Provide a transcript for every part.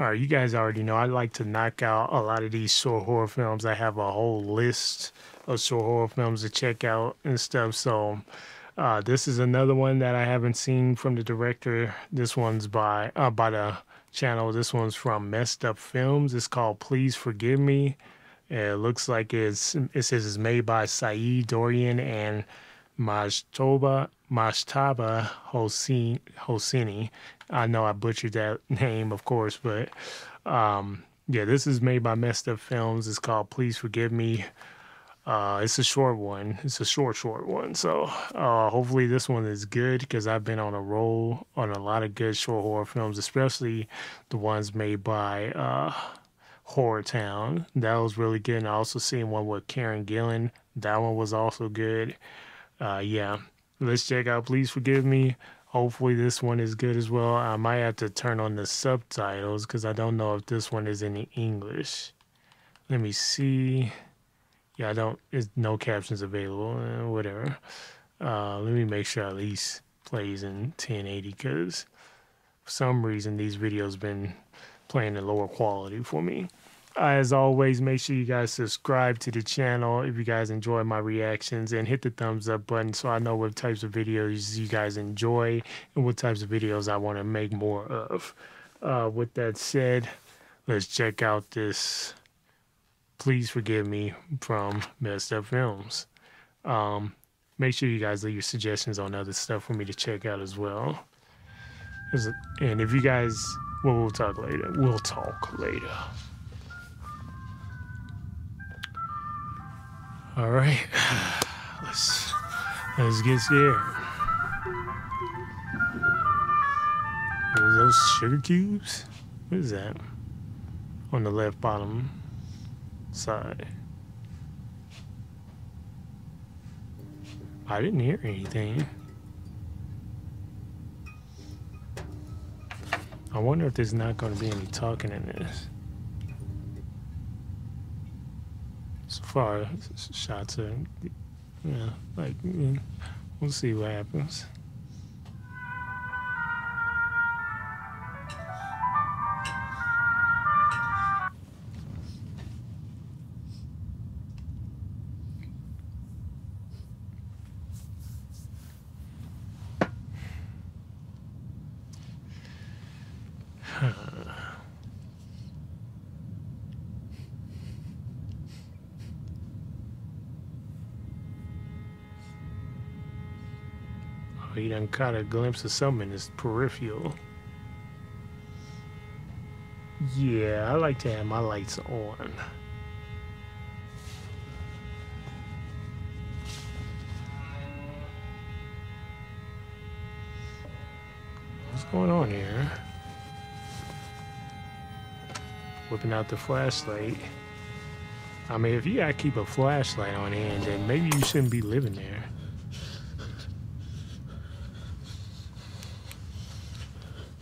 All right, you guys already know I like to knock out a lot of these short horror films. I have a whole list of short horror films to check out and stuff. So uh, this is another one that I haven't seen from the director. This one's by uh, by the channel. This one's from Messed Up Films. It's called Please Forgive Me. It looks like it's it says it's made by Saeed Dorian and Majtoba Mashtaba Hosseini. I know I butchered that name, of course, but um, yeah, this is made by Messed Up Films. It's called Please Forgive Me. Uh, it's a short one. It's a short, short one. So uh, hopefully this one is good because I've been on a roll on a lot of good short horror films, especially the ones made by uh, Horror Town. That was really good. And I also seen one with Karen Gillan. That one was also good. Uh, yeah, let's check out. Please forgive me. Hopefully this one is good as well. I might have to turn on the subtitles because I don't know if this one is in English. Let me see. Yeah, I don't. It's no captions available. Uh, whatever. Uh, let me make sure at least plays in 1080 because for some reason these videos been playing in lower quality for me. As always, make sure you guys subscribe to the channel if you guys enjoy my reactions and hit the thumbs up button so I know what types of videos you guys enjoy and what types of videos I want to make more of. Uh, with that said, let's check out this Please Forgive Me from Messed Up Films. Um, make sure you guys leave your suggestions on other stuff for me to check out as well. And if you guys, well, we'll talk later. We'll talk later. All right, let's let's get scared. What are those sugar cubes? What is that? On the left bottom side. I didn't hear anything. I wonder if there's not going to be any talking in this. Far shots are yeah like we'll see what happens He done caught a glimpse of something in his peripheral. Yeah, I like to have my lights on. What's going on here? Whipping out the flashlight. I mean, if you gotta keep a flashlight on hand, then maybe you shouldn't be living there.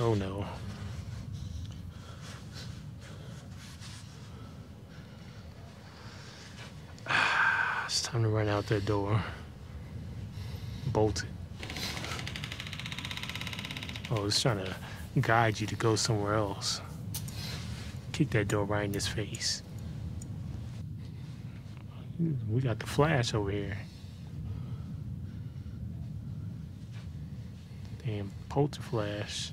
Oh no. It's time to run out that door. Bolt it. Oh, it's trying to guide you to go somewhere else. Kick that door right in his face. We got the flash over here. Damn polter flash.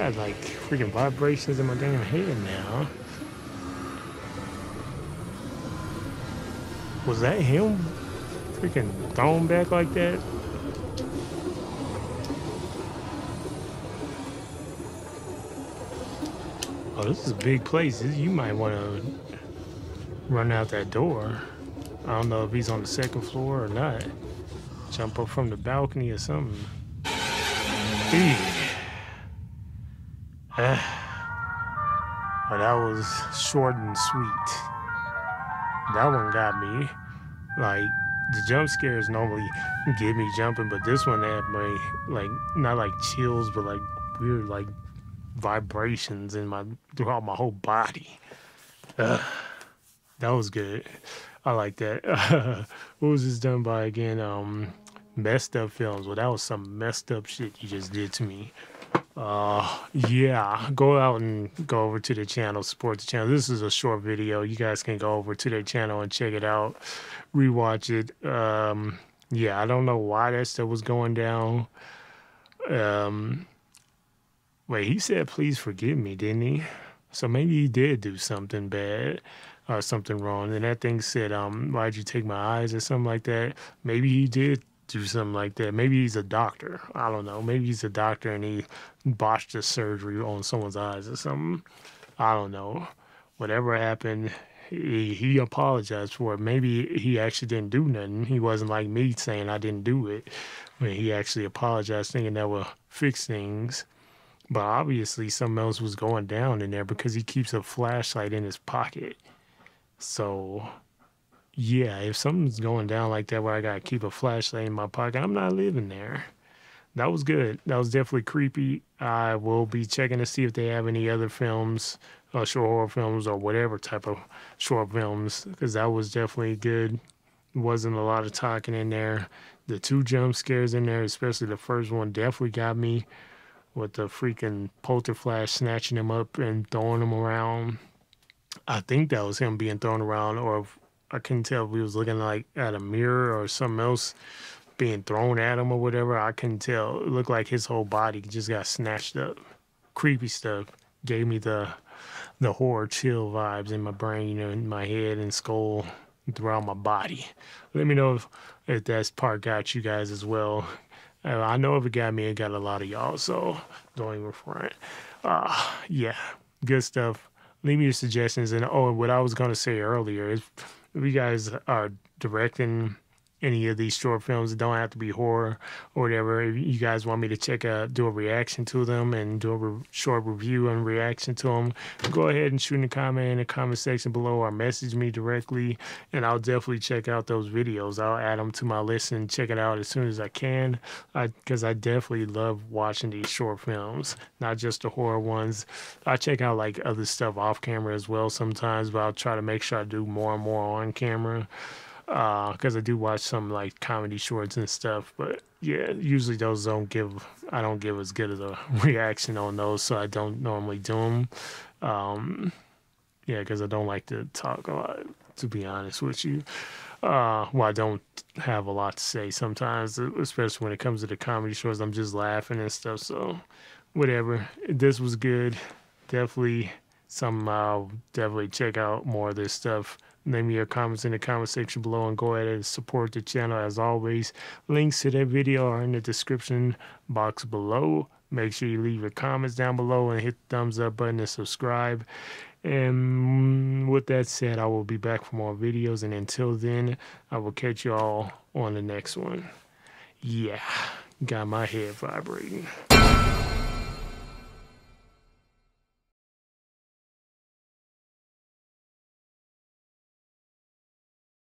I had like freaking vibrations in my damn head now. Was that him freaking thrown back like that? Oh, this is a big place. You might want to run out that door. I don't know if he's on the second floor or not. Jump up from the balcony or something. Eee. but that was short and sweet. That one got me. Like the jump scares normally get me jumping, but this one had me like not like chills, but like weird like vibrations in my throughout my whole body. Uh, that was good. I like that. what was this done by again? Um, messed up films. Well, that was some messed up shit you just did to me. Uh, yeah, go out and go over to the channel, support the channel. This is a short video. You guys can go over to their channel and check it out, rewatch it. Um, yeah, I don't know why that stuff was going down. Um, wait, he said, please forgive me, didn't he? So maybe he did do something bad or something wrong. And that thing said, um, why'd you take my eyes or something like that? Maybe he did do something like that. Maybe he's a doctor. I don't know. Maybe he's a doctor and he botched a surgery on someone's eyes or something. I don't know. Whatever happened, he, he apologized for it. Maybe he actually didn't do nothing. He wasn't like me saying I didn't do it. When he actually apologized, thinking that will fix things. But obviously, something else was going down in there because he keeps a flashlight in his pocket. So yeah, if something's going down like that where I gotta keep a flashlight in my pocket, I'm not living there. That was good. That was definitely creepy. I will be checking to see if they have any other films, uh, short horror films, or whatever type of short films, because that was definitely good. Wasn't a lot of talking in there. The two jump scares in there, especially the first one, definitely got me with the freaking polterflash snatching him up and throwing him around. I think that was him being thrown around, or I couldn't tell if he was looking like at a mirror or something else being thrown at him or whatever. I couldn't tell. It looked like his whole body just got snatched up. Creepy stuff. Gave me the the horror chill vibes in my brain, you know, in my head and skull throughout my body. Let me know if, if that part got you guys as well. Uh, I know if it got me, it got a lot of y'all, so don't even front. Uh, yeah, good stuff. Leave me your suggestions. And oh, what I was going to say earlier is you guys are directing any of these short films, it don't have to be horror or whatever. If you guys want me to check out, do a reaction to them and do a re- short review and reaction to them, go ahead and shoot a comment in the comment section below or message me directly, and I'll definitely check out those videos. I'll add them to my list and check it out as soon as I can, because I, I definitely love watching these short films, not just the horror ones. I check out like other stuff off camera as well sometimes, but I'll try to make sure I do more and more on camera because uh, I do watch some like comedy shorts and stuff. But yeah, usually those don't give I don't give as good of a reaction on those, so I don't normally do them. Um, yeah, because I don't like to talk a lot. To be honest with you, uh, well, I don't have a lot to say sometimes, especially when it comes to the comedy shorts. I'm just laughing and stuff. So, whatever. This was good. Definitely some. I'll definitely check out more of this stuff. Leave me your comments in the comment section below and go ahead and support the channel as always. Links to that video are in the description box below. Make sure you leave your comments down below and hit the thumbs up button and subscribe. And with that said, I will be back for more videos. And until then, I will catch you all on the next one. Yeah, got my head vibrating.